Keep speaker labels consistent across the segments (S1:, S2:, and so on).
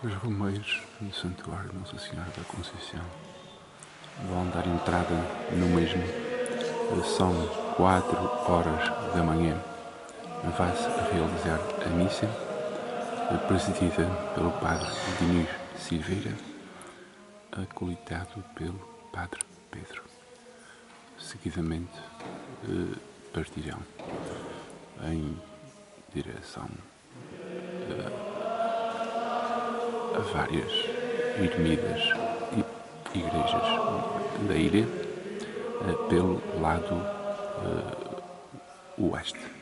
S1: Os romeiros do Santuário Nossa Senhora da Conceição vão dar entrada no mesmo. São quatro horas da manhã. Vai-se realizar a missa, presidida pelo Padre Diniz Silveira, acolitado pelo Padre Pedro. Seguidamente eh, partirão em direção várias ermidas e igrejas da ilha eh, pelo lado uh, oeste.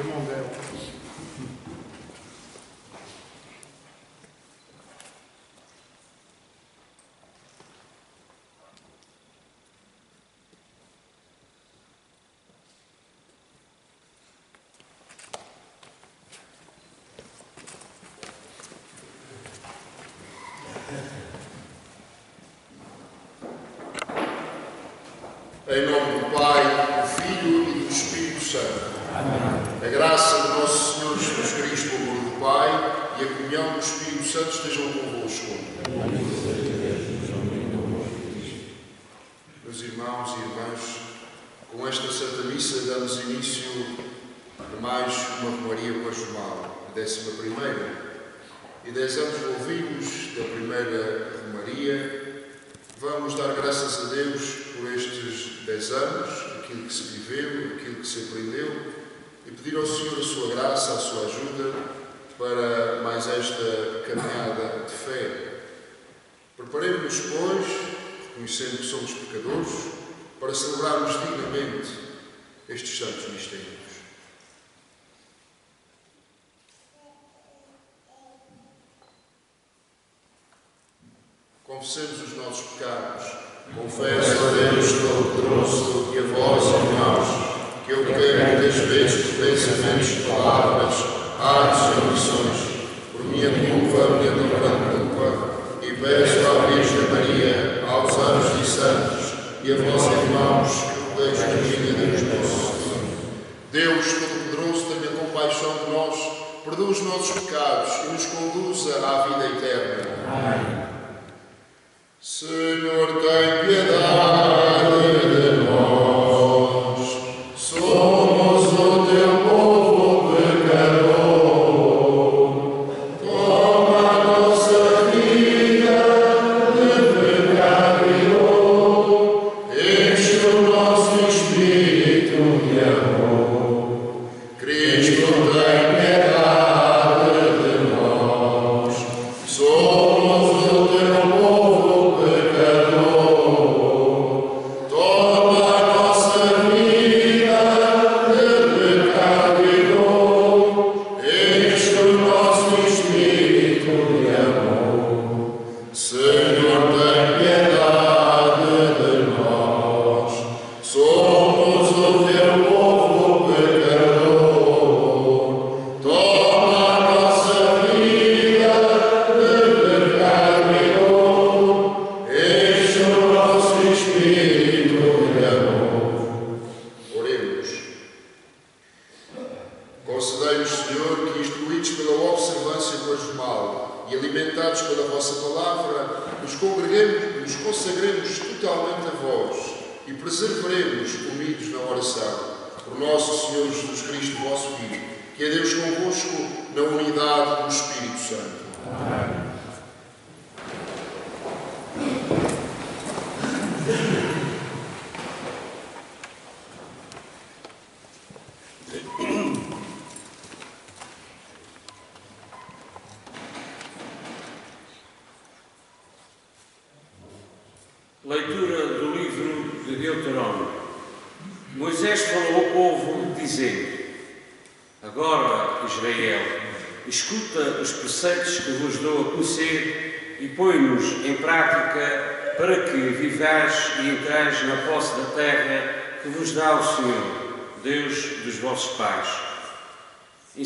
S2: Irmão dela.
S3: Em nome do Pai, do Filho e do Espírito Santo. A graça do nosso Senhor Jesus Cristo, o amor do Pai e a comunhão do Espírito Santo estejam convosco. Meus irmãos e irmãs, com esta Santa Missa damos início a mais uma Romaria Pascual, a décima primeira. E dez anos envolvidos da primeira Romaria, vamos dar graças a Deus por estes dez anos, aquilo que se viveu, aquilo que se aprendeu, e pedir ao Senhor a sua graça, a sua ajuda para mais esta caminhada de fé. Preparemos-nos, pois, reconhecendo que somos pecadores, para celebrarmos dignamente estes santos mistérios. Confessemos os nossos pecados. Confesso a Deus Todo-Poderoso e a vós, irmãos, que eu pequei muitas vezes por pensamentos, palavras, atos e omissões, por minha culpa, minha grande culpa, e peço à Virgem Maria, aos anjos e santos, e a vós, irmãos, que rodeis a minha Deus nosso Senhor. Deus Todo-Poderoso, tenha compaixão de nós, perdoa os nossos pecados e nos conduza à vida eterna. Amém. Senhor, tem piedade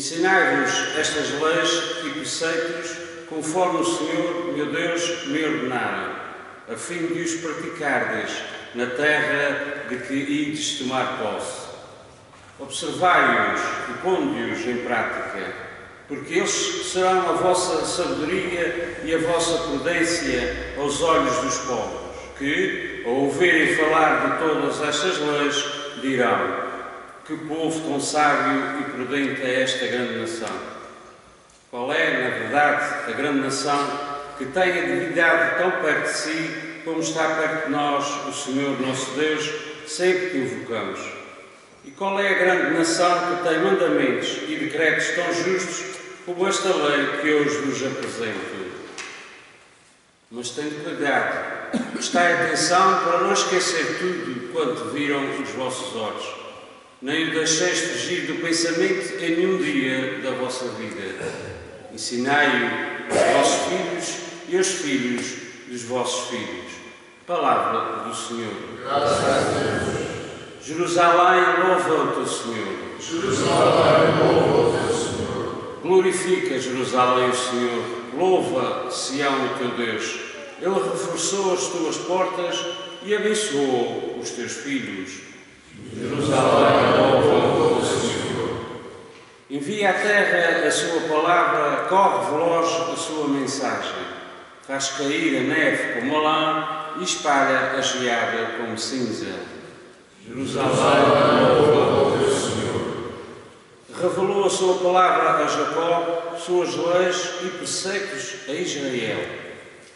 S4: Ensinai-vos estas leis e preceitos conforme o Senhor, meu Deus, me ordenara, a fim de os praticardes na terra de que ides tomar posse. Observai-os e ponde-os em prática, porque eles serão a vossa sabedoria e a vossa prudência aos olhos dos povos, que, ao ouvirem falar de todas estas leis, dirão: Que povo tão sábio e prudente é esta grande nação! Qual é, na verdade, a grande nação que tem a divindade tão perto de si como está perto de nós o Senhor nosso Deus, sempre que invocamos? E qual é a grande nação que tem mandamentos e decretos tão justos como esta lei que hoje vos apresento? Mas tenham cuidado, prestai atenção para não esquecer tudo quanto viram os vossos olhos. Nem o deixeis fugir do pensamento em nenhum dia da vossa vida Ensinai-o aos vossos filhos e aos filhos dos vossos filhos. Palavra do Senhor.
S3: Graças a Deus.
S4: Jerusalém, louva o teu Senhor.
S3: Jerusalém, louva o teu Senhor.
S4: Glorifica Jerusalém o Senhor. Louva Sião o teu Deus. Ele reforçou as tuas portas e abençoou os teus filhos. Jerusalém, louva o teu Senhor. Envia à terra a sua palavra, corre veloz a sua mensagem. Faz cair a neve como lã e espalha a geada como cinza. Jerusalém, o Senhor. Revelou a sua palavra a Jacó, suas leis e preceitos a Israel.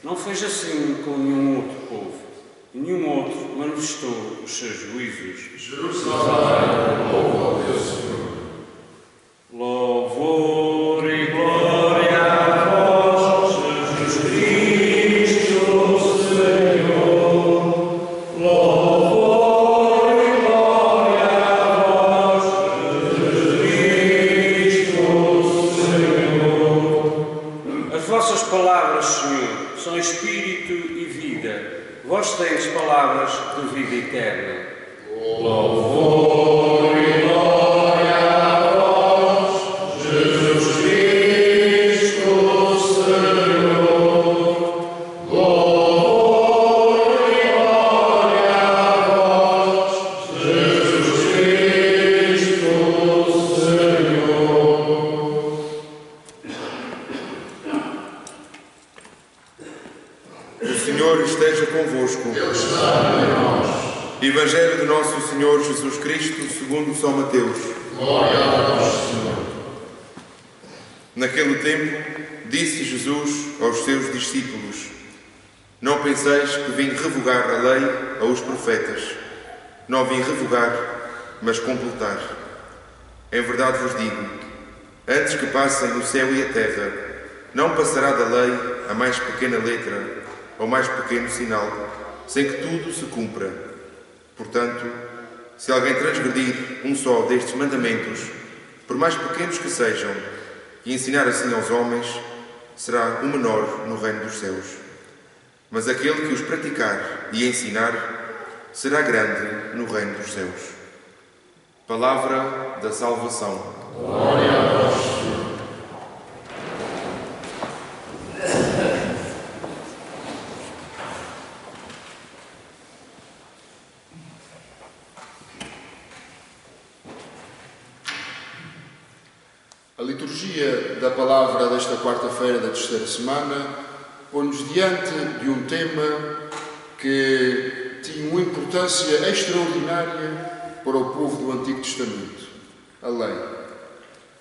S4: Não fez assim com nenhum outro povo. Nenhum outro manifestou os seus juízos.
S3: Jerusalém, louva o teu Senhor.
S4: Louvor palavras
S5: Vim revogar, mas completar. Em verdade vos digo: antes que passem o céu e a terra, não passará da lei a mais pequena letra ou mais pequeno sinal, sem que tudo se cumpra. Portanto, se alguém transgredir um só destes mandamentos, por mais pequenos que sejam, e ensinar assim aos homens, será o menor no reino dos céus. Mas aquele que os praticar e ensinar, será grande no reino dos céus. Palavra da salvação.
S3: A liturgia da palavra desta quarta-feira da terceira semana põe-nos diante de um tema que importância extraordinária para o povo do Antigo Testamento: a lei.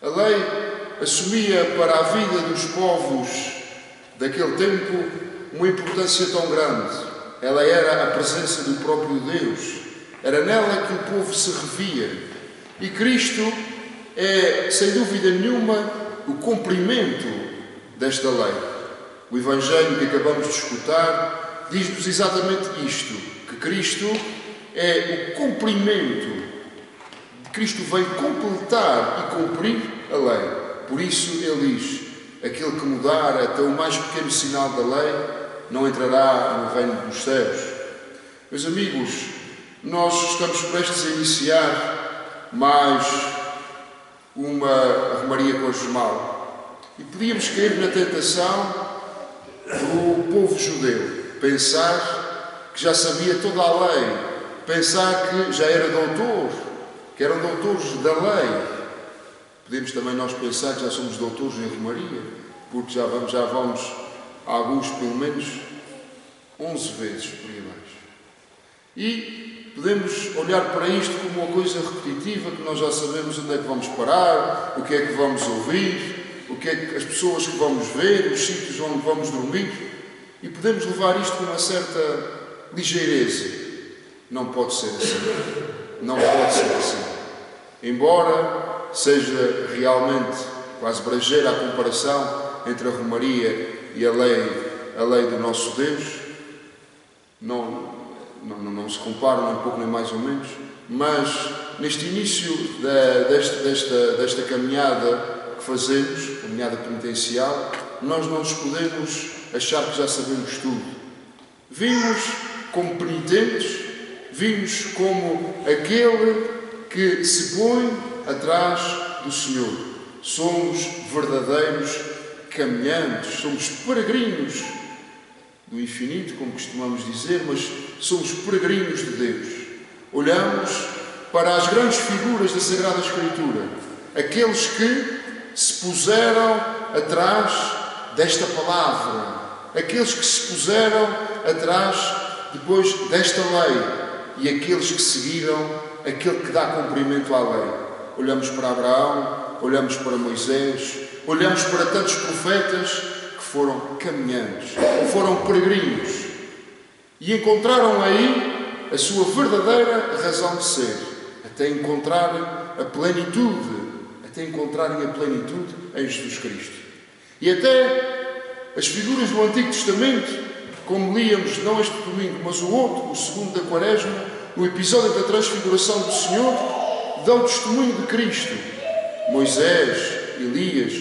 S3: A lei assumia para a vida dos povos daquele tempo uma importância tão grande. Ela era a presença do próprio Deus. Era nela que o povo se revia. E Cristo é, sem dúvida nenhuma, o cumprimento desta lei. O Evangelho que acabamos de escutar diz-nos exatamente isto: que Cristo é o cumprimento. Cristo veio completar e cumprir a lei. Por isso ele diz: aquele que mudar até o mais pequeno sinal da lei não entrará no reino dos céus. Meus amigos, nós estamos prestes a iniciar mais uma Romaria Conjugal e podíamos cair na tentação do povo judeu pensar que já sabia toda a lei, pensar que já era doutor, que eram doutores da lei. Podemos também nós pensar que já somos doutores em Romaria, porque já vamos, já vamos alguns pelo menos 11 vezes por aí abaixo. E podemos olhar para isto como uma coisa repetitiva, que nós já sabemos onde é que vamos parar, o que é que vamos ouvir, o que é que as pessoas que vamos ver, os sítios onde vamos dormir, e podemos levar isto com uma certa ligeireza. Não pode ser assim. Não pode ser assim. Embora seja realmente quase brejeira a comparação entre a Romaria e a lei, a lei do nosso Deus, não, não, não, se comparam nem pouco nem mais ou menos, mas neste início da, desta, desta, desta caminhada que fazemos, caminhada penitencial, nós não nos podemos achar que já sabemos tudo. Vimos como penitentes, vimos como aquele que se põe atrás do Senhor. Somos verdadeiros caminhantes, somos peregrinos do infinito, como costumamos dizer, mas somos peregrinos de Deus. Olhamos para as grandes figuras da Sagrada Escritura, aqueles que se puseram atrás desta palavra, aqueles que se puseram atrás depois desta lei e aqueles que seguiram aquele que dá cumprimento à lei. Olhamos para Abraão, olhamos para Moisés, olhamos para tantos profetas que foram caminhantes, foram peregrinos e encontraram aí a sua verdadeira razão de ser, até encontrarem a plenitude, até encontrarem a plenitude em Jesus Cristo. E até as figuras do Antigo Testamento, como líamos não este domingo, mas o outro, o segundo da Quaresma, o episódio da transfiguração do Senhor, dão testemunho de Cristo. Moisés, Elias,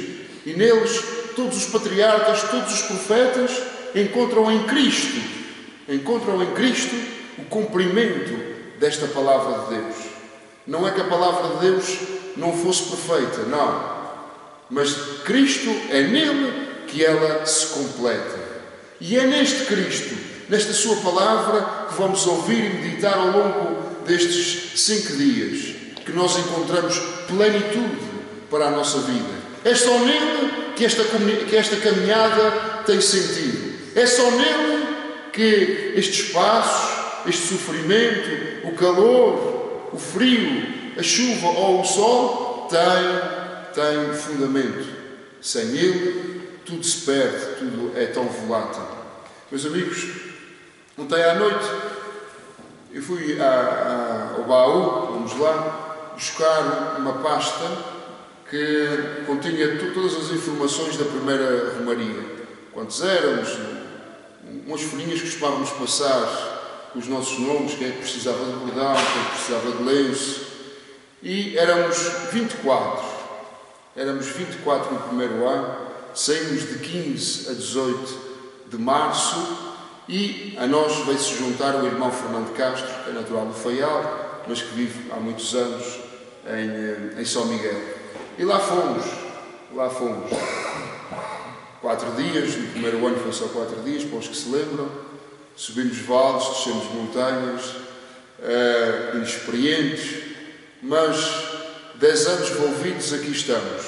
S3: e neles todos os patriarcas, todos os profetas encontram em Cristo, encontram em Cristo o cumprimento desta palavra de Deus. Não é que a palavra de Deus não fosse perfeita, não. Mas Cristo é nele que ela se completa. E é neste Cristo, nesta Sua palavra, que vamos ouvir e meditar ao longo destes cinco dias, que nós encontramos plenitude para a nossa vida. É só nele que esta, que esta caminhada tem sentido. É só nele que estes passos, este sofrimento, o calor, o frio, a chuva ou o sol têm, têm fundamento. Sem ele, tudo se perde, tudo é tão volátil. Meus amigos, ontem à noite eu fui a, a, ao baú, vamos lá, buscar uma pasta que continha todas as informações da primeira Romaria. Quantos éramos, umas folhinhas que costumávamos passar os nossos nomes, quem é que precisava de bordão, quem é que precisava de lenço. E éramos 24. Éramos 24 no primeiro ano, saímos de 15 a 18 de março e a nós veio-se juntar o irmão Fernando Castro, que é natural do Faial, mas que vive há muitos anos em, eh, em São Miguel. E lá fomos, lá fomos. Quatro dias, no primeiro ano foi só quatro dias, para os que se lembram. Subimos vales, descemos montanhas, uh, inexperientes, mas dez anos envolvidos aqui estamos.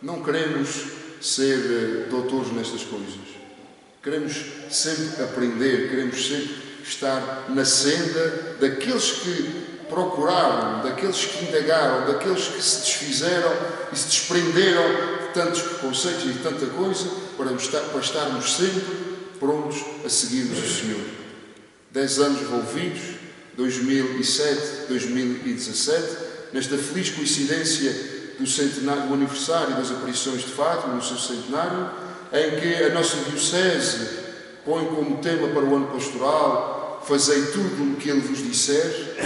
S3: Não queremos ser uh, doutores nestas coisas. Queremos sempre aprender, queremos sempre estar na senda daqueles que procuraram, daqueles que indagaram, daqueles que se desfizeram e se desprenderam de tantos preconceitos e de tanta coisa, para, estar, para estarmos sempre prontos a seguirmos o Senhor. Dez anos envolvidos, 2007, 2017, nesta feliz coincidência do, centenário, do aniversário das aparições de Fátima, no seu centenário, em que a nossa Diocese põe como tema para o ano pastoral Fazei tudo o que ele vos disser,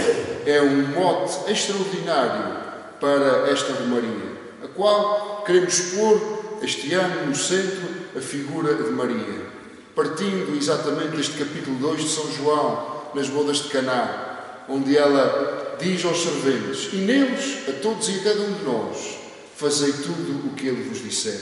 S3: é um mote extraordinário para esta Romaria, a qual queremos pôr este ano no centro a figura de Maria, partindo exatamente deste capítulo 2 de São João, nas bodas de Caná, onde ela diz aos serventes, e neles, a todos e a cada um de nós, fazei tudo o que ele vos disser.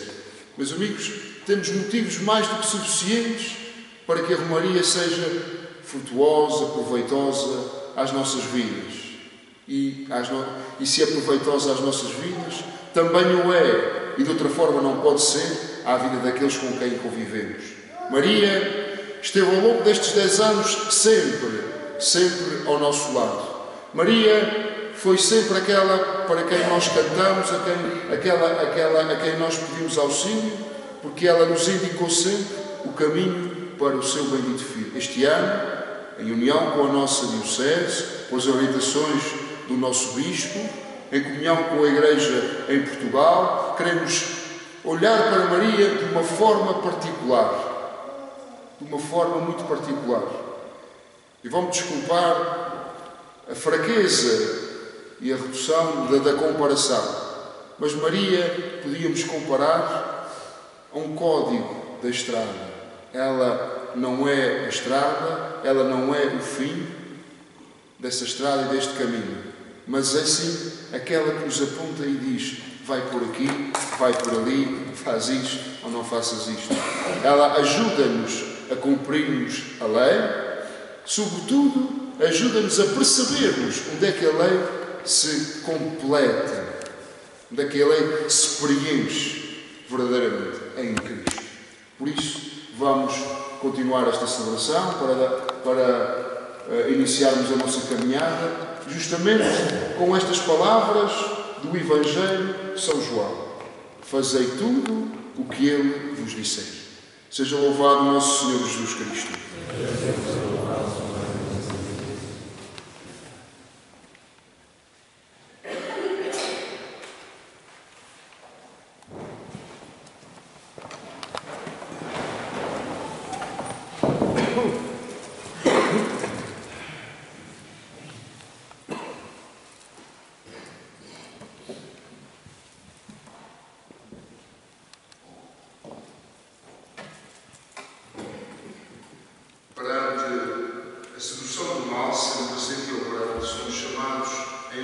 S3: Meus amigos, temos motivos mais do que suficientes para que a Romaria seja frutuosa, proveitosa às nossas vidas. E, no... e se é proveitosa às nossas vidas, também o é, e de outra forma não pode ser, à vida daqueles com quem convivemos. Maria esteve ao longo destes dez anos sempre, sempre ao nosso lado. Maria foi sempre aquela para quem nós cantamos, a quem, aquela, aquela a quem nós pedimos auxílio, porque ela nos indicou sempre o caminho para o seu bendito Filho. Este ano, em união com a nossa Diocese, com as orientações do nosso Bispo, em comunhão com a Igreja em Portugal, queremos olhar para Maria de uma forma particular. De uma forma muito particular. E vamos desculpar a fraqueza e a redução da, da comparação. Mas Maria podíamos comparar a um código da estrada. Ela não é a estrada, ela não é o fim dessa estrada e deste caminho, mas é sim aquela que nos aponta e diz: vai por aqui, vai por ali, faz isto ou não faças isto. Ela ajuda-nos a cumprirmos a lei, sobretudo ajuda-nos a percebermos onde é que a lei se completa, onde é que a lei se preenche verdadeiramente em Cristo. Por isso, vamos continuar esta celebração para, para uh, iniciarmos a nossa caminhada, justamente com estas palavras do Evangelho de São João. Fazei tudo o que ele vos disser. Seja louvado nosso Senhor Jesus Cristo.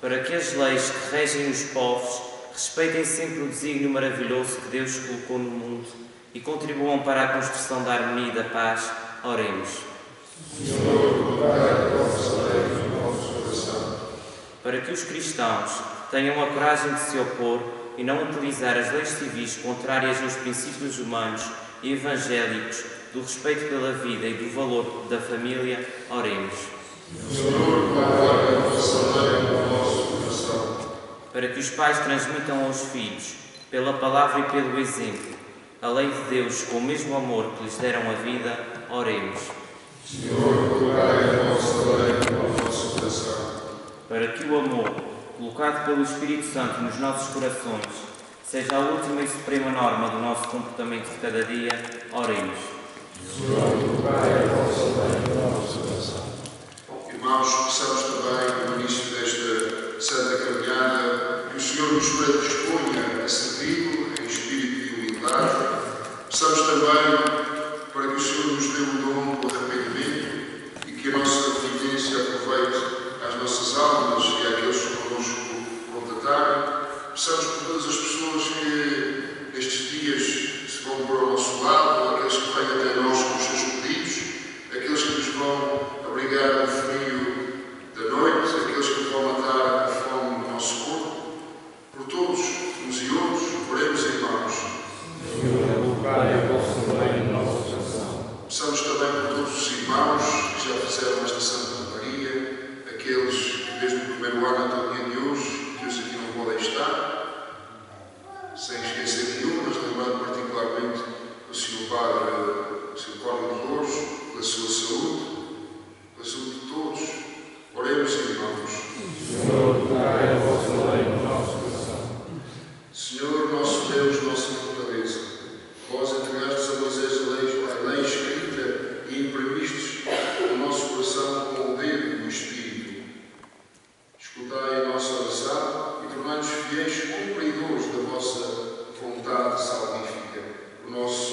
S6: Para que as leis que regem os povos respeitem sempre o desígnio maravilhoso que Deus colocou no mundo e contribuam para a construção da harmonia e da paz, oremos.
S3: Senhor, a nosso coração.
S6: Para que os cristãos tenham a coragem de se opor e não utilizar as leis civis contrárias aos princípios humanos e evangélicos do respeito pela vida e do valor da família, oremos.
S3: Senhor, a vossa lei no nosso coração.
S6: Para que os pais transmitam aos filhos, pela palavra e pelo exemplo, a lei de Deus com o mesmo amor que lhes deram a vida, oremos.
S3: Senhor, guarda a vossa lei no nosso coração.
S6: Para que o amor, colocado pelo Espírito Santo nos nossos corações, seja a última e suprema norma do nosso comportamento de cada dia, oremos.
S3: Irmãos, peçamos também no início desta santa caminhada que o Senhor nos predisponha a servi-lo em espírito de humildade. Peçamos também diremos, cumpre em da vossa vontade salvífica. O nosso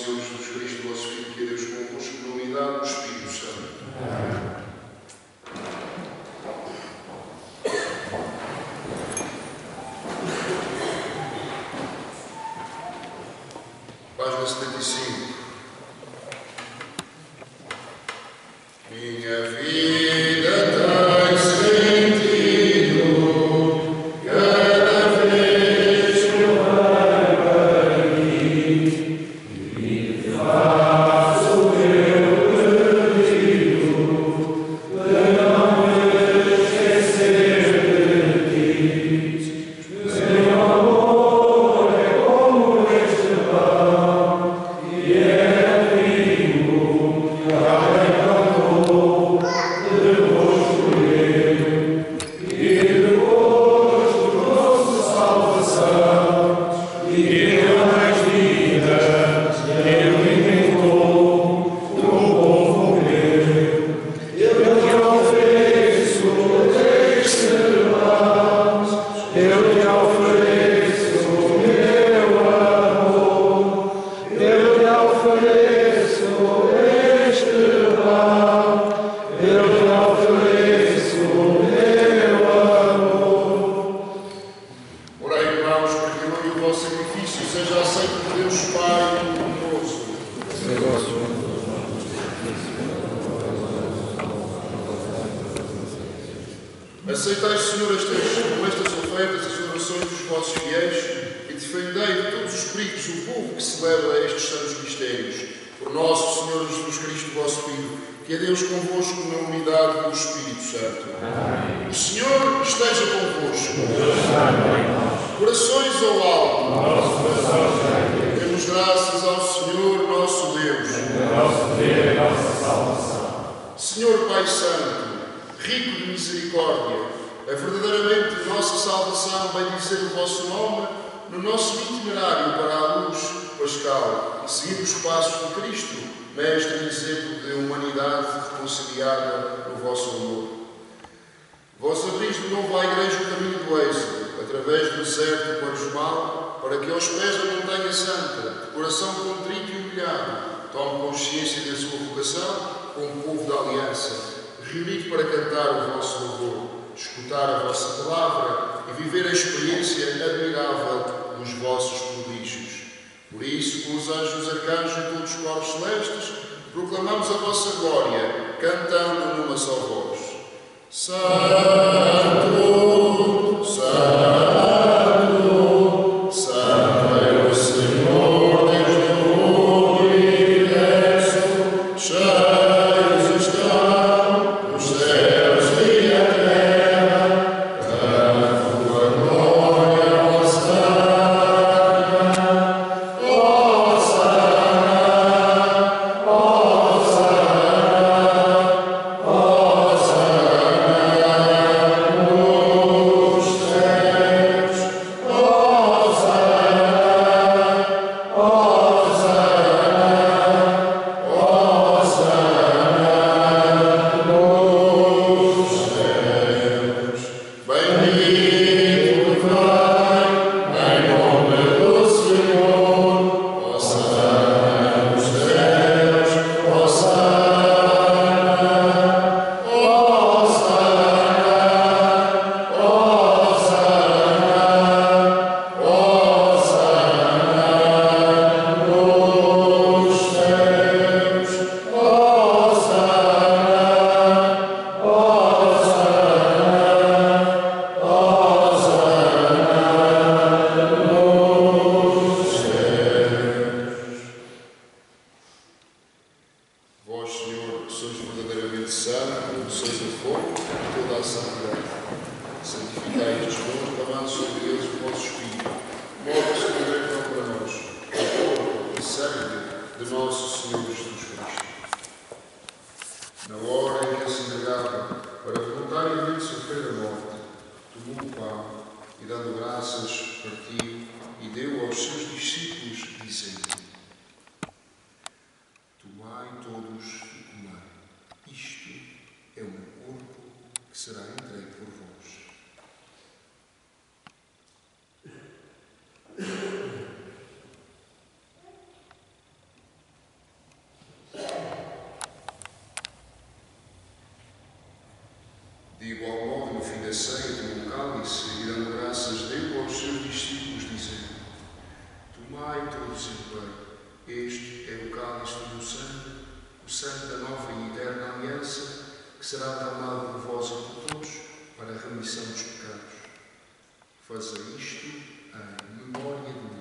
S3: aos pés da montanha santa, coração contrito e humilhado, tome consciência da sua vocação como povo da aliança, reunido para cantar o vosso louvor, escutar a vossa palavra e viver a experiência admirável dos vossos prodígios. Por isso, com os anjos, os arcanjos e todos os corpos celestes, proclamamos a vossa glória, cantando numa só voz. Santo, Vós, Senhor, sois verdadeiramente santo, sois o fogo de toda a santidade. Santificai estes dons, derramando sobre eles o vosso Espírito. Move-se com gratidão para nós, o corpo e sangue de nosso Senhor Jesus Cristo. Na hora em que a entregava para voluntariamente sofrer a morte, tomou o pão e, dando graças, partiu e deu aos seus discípulos, dizendo: Tomai todos e comei. Isto é o meu corpo que será entregue por vós. De igual modo, no fim da ceia, tomou o cálice e, dando graças, deu aos seus discípulos, dizendo: Tomai todos e bebei. sangue da nova e eterna aliança, que será derramado por vós e por todos para a remissão dos pecados. Faça isto em memória de mim.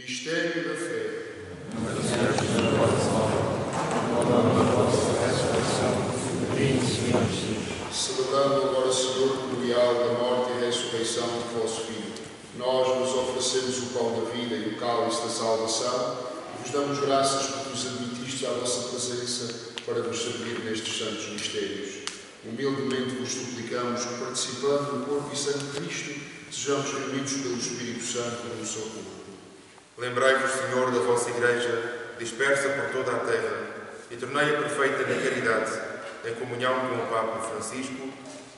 S3: Mistério da fé. Celebrando agora, Senhor, o memorial da morte e ressurreição do vosso Filho, nós nos oferecemos o pão da vida e o cálice da salvação e vos damos graças por nos admitistes à vossa presença para nos servir nestes santos mistérios. Humildemente vos suplicamos que, participando do corpo e sangue de Cristo, sejamos reunidos pelo Espírito Santo no seu corpo.
S5: Lembrai-vos, Senhor, da vossa Igreja, dispersa por toda a terra, e tornei-a perfeita na caridade, em comunhão com o Papa Francisco,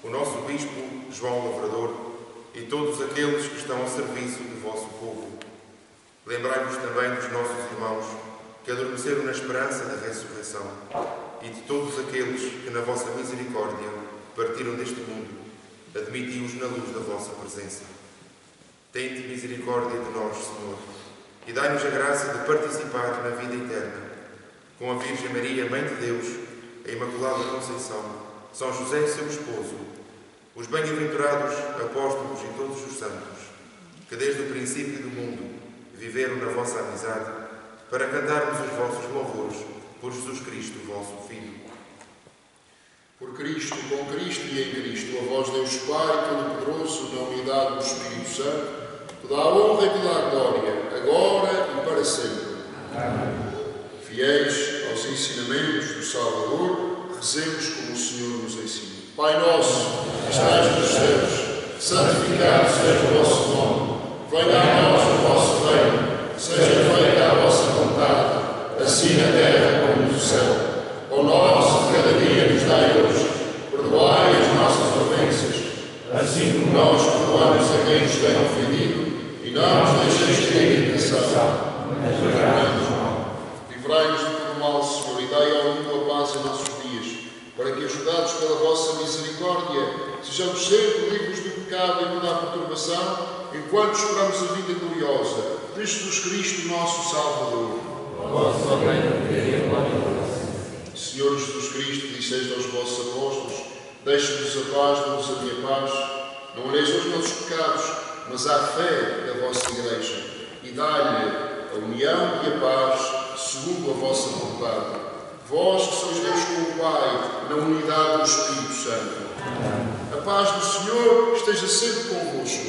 S5: o nosso Bispo João Lavrador e todos aqueles que estão a serviço do vosso povo. Lembrai-vos também dos nossos irmãos que adormeceram na esperança da ressurreição e de todos aqueles que, na vossa misericórdia, partiram deste mundo. Admiti-os na luz da vossa presença. Tente misericórdia de nós, Senhor, e dai-nos a graça de participar na vida eterna. Com a Virgem Maria, Mãe de Deus, a Imaculada Conceição, São José, seu esposo, os bem-aventurados apóstolos e todos os santos, que desde o princípio do mundo viveram na vossa amizade, para cantarmos os vossos louvores por Jesus Cristo, vosso Filho.
S3: Por Cristo, com Cristo e em Cristo, a vós Deus Pai Todo-Poderoso, na unidade do Espírito Santo, toda a honra e toda a glória, agora e para sempre. Fiéis aos ensinamentos do Salvador, rezemos como o Senhor nos ensina. Pai nosso, que estás nos céus, santificado seja o vosso nome. Venha a nós o vosso reino, seja feita a vossa vontade, assim na terra como no céu. O nosso cada dia nos dai hoje. Perdoai as nossas ofensas, assim como nós perdoamos a quem nos tem ofendido, não nos deixeis cair em tentação. mas livrai-nos do mal. Livrai-nos de todo mal, Senhor, e dai ao mundo a paz em nossos dias, para que, ajudados pela vossa misericórdia, sejamos sempre livres do pecado e toda a perturbação, enquanto esperamos a vida gloriosa de Jesus Cristo, nosso Salvador. Senhor Jesus Cristo, disseis aos vossos apóstolos: Deixe-nos a paz, dou-vos a minha paz. Não olheis aos nossos pecados, mas à fé da vossa Igreja, e dai-lhe a união e a paz, segundo a vossa vontade. Vós que sois Deus com o Pai, na unidade do Espírito Santo. A paz do Senhor esteja sempre convosco.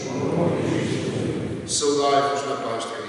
S3: Saudai-vos na paz de.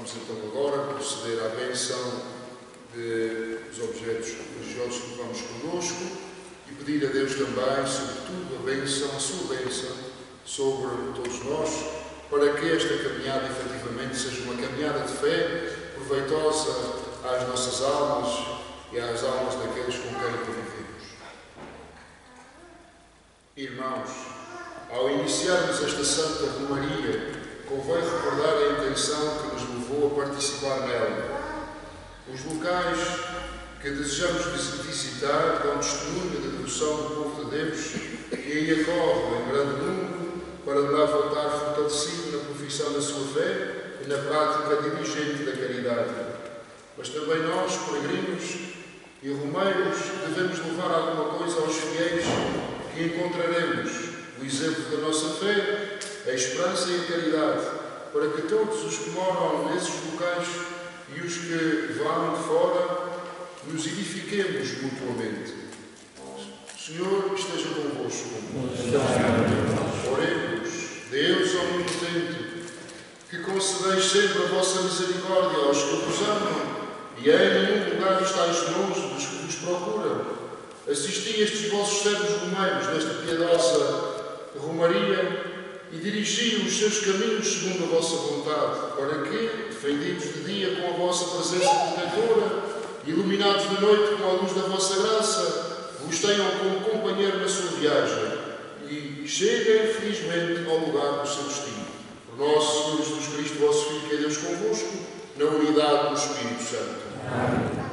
S3: Vamos então agora proceder à benção dos objetos religiosos que levamos connosco e pedir a Deus também, sobretudo, a benção, a sua benção sobre todos nós, para que esta caminhada efetivamente seja uma caminhada de fé proveitosa às nossas almas e às almas daqueles com quem convivemos. Irmãos, ao iniciarmos esta Santa Romaria, convém recordar a intenção que levou a participar nela. Os locais que desejamos visitar dão testemunho da devoção do povo de Deus que aí acorre em grande número para de lá voltar fortalecido na profissão da sua fé e na prática dirigente da caridade. Mas também nós, peregrinos e romeiros, devemos levar alguma coisa aos fiéis que encontraremos o exemplo da nossa fé, a esperança e a caridade, para que todos os que moram nesses locais e os que vão de fora nos edifiquemos mutuamente. Senhor, esteja convosco. Oremos, Deus omnipotente, que concedeis sempre a vossa misericórdia aos que vos amam e em nenhum lugar estáis longe dos que vos procuram. Assisti estes vossos servos romeiros nesta piedosa romaria e dirigi os seus caminhos segundo a vossa vontade, para que, defendidos de dia com a vossa presença protetora, iluminados de noite com a luz da vossa graça, vos tenham como companheiro na sua viagem e cheguem felizmente ao lugar do seu destino. Por nosso Senhor Jesus Cristo, vosso Filho, que é Deus convosco, na unidade do Espírito Santo. Amém.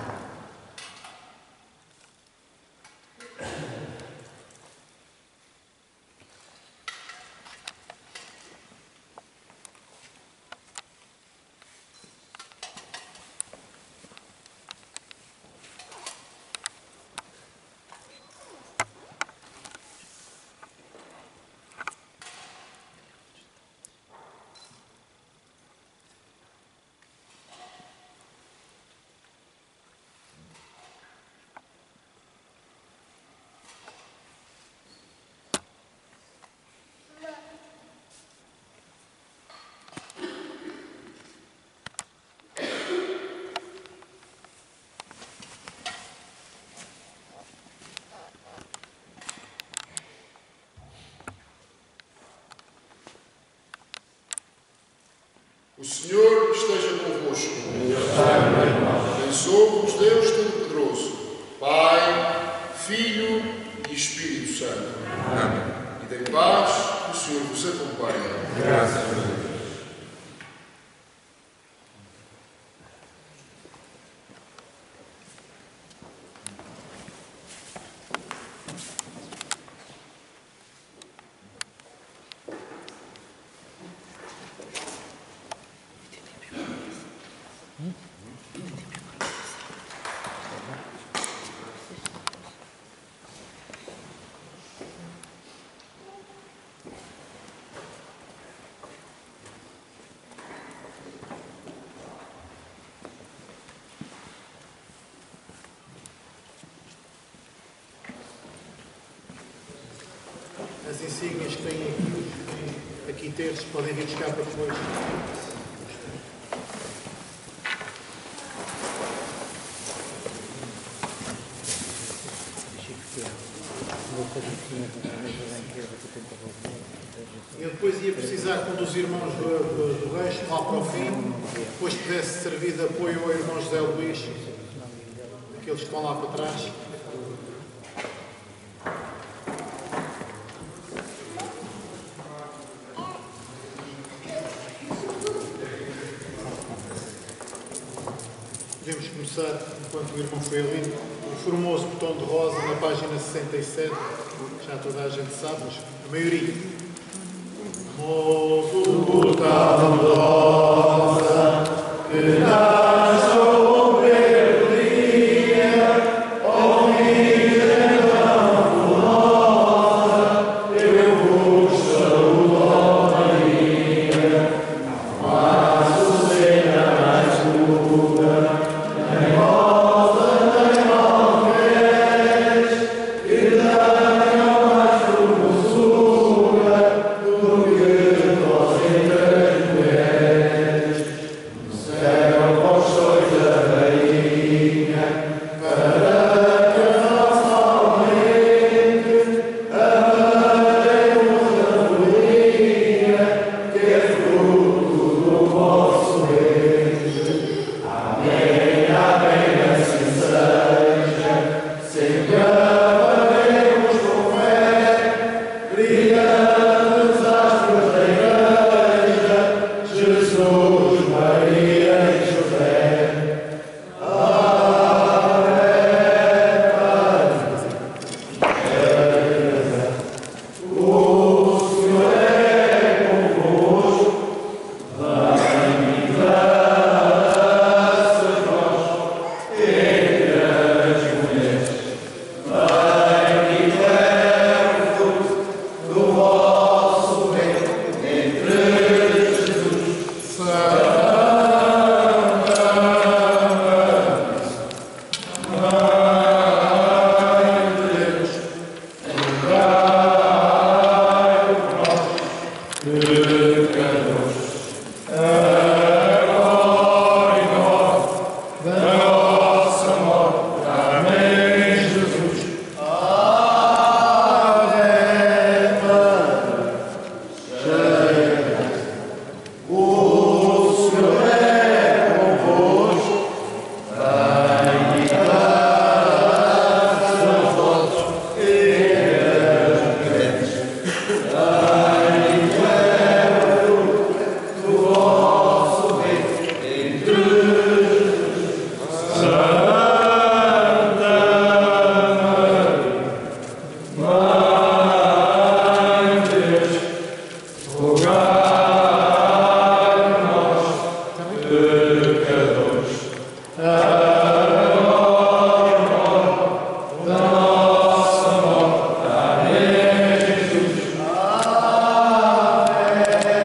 S3: O Senhor esteja convosco. Abençoe-vos Deus Todo-Poderoso, Pai, Filho e Espírito Santo. Amém. E de paz, o Senhor vos acompanhe.
S5: Graças a Deus.
S2: podem vir buscar para depois.
S1: Eu depois ia precisar, quando os irmãos do, do, do Reis, lá para o fim, depois tivesse servido apoio ao irmão José Luís, aqueles que estão lá para trás. Enquanto o irmão foi ali, o formoso botão de rosa na página 67, já toda a gente sabe, mas a maioria. Moço botão de rosa,